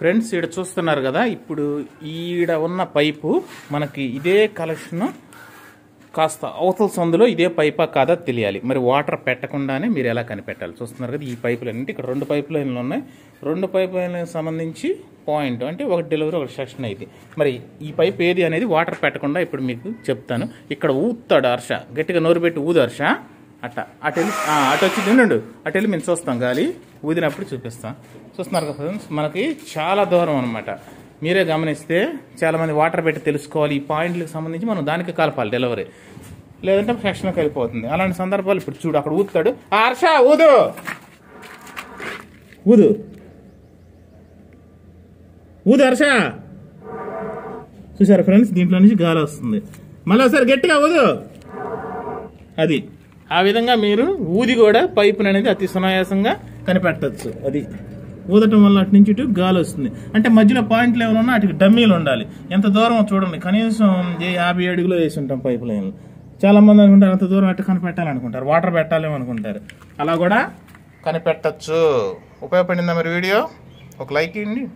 Friends ఈడ చూస్తున్నారు కదా ఇప్పుడు ఈడ ఉన్న పైపు మనకి ఇదే కలెక్షన్ కాస్త అవతల సందులో ఇదే పైపా కాదా తెలియాలి. మరి వాటర్ పెట్టకుండానే మీరు ఎలా కనిపెట్టాలి? చూస్తున్నారు కదా ఈ పైపులు అన్నింటి ఇక్కడ రెండు పైప్ లైన్లు ఉన్నాయి. రెండు పైప్ లైన్లకు సంబంధించి పాయింట్ అంటే ఒక డెలివరీ ఒక సెక్షన్ అయింది మరి ఈ పైప్ ఏది అనేది వాటర్ పెట్టకుండా ఇప్పుడు మీకు చెప్తాను. ఇక్కడ ఊతాడు హర్ష గట్టిగా నోరు పెట్టి ఊదు హర్ష అట్ట. అటు వెళ్ళి అటు వచ్చి తినండు అటు వెళ్ళి మేము చూస్తాం గాలి. ఊదినప్పుడు చూపిస్తాం. చూస్తున్నారు కదా ఫ్రెండ్స్ మనకి చాలా దూరం అనమాట మీరే గమనిస్తే చాలా మంది వాటర్ పెట్టి తెలుసుకోవాలి. ఈ పాయింట్లకు సంబంధించి మనం దానికి కలపాలి డెలివరీ. లేదంటే సెక్షన్కి వెళ్ళిపోతుంది. అలాంటి సందర్భాలు ఇప్పుడు చూడు అక్కడ ఊదుతాడు. హర్ష ఊదు! ఊదు. ఊదు హర్ష! చూసారా ఫ్రెండ్స్ దీంట్లో నుంచి గాలి వస్తుంది. మళ్ళీ ఒకసారి గట్టిగా ఊదు. అది. ఆ విధంగా మీరు ఊది కూడా పైపుని అనేది అతి సునాయాసంగా కనిపెట్టచ్చు. అది ఊదటం వల్ల అటు నుంచి ఇటు గాలి వస్తుంది. అంటే మధ్యలో పాయింట్లు ఏమైనా ఉన్నా అటు డమ్మీలు ఉండాలి. ఎంత దూరం చూడండి. కనీసం యాభై అడుగులో వేసి ఉంటాం పైప్ లైన్లు. చాలా మంది అనుకుంటారు అంత దూరం అట్టు కనిపెట్టాలనుకుంటారు. వాటర్ పెట్టాలేమో అనుకుంటారు. అలా కూడా కనిపెట్టచ్చు. ఉపయోగపడిందా మరి వీడియో? ఒక లైక్ ఇవ్వండి.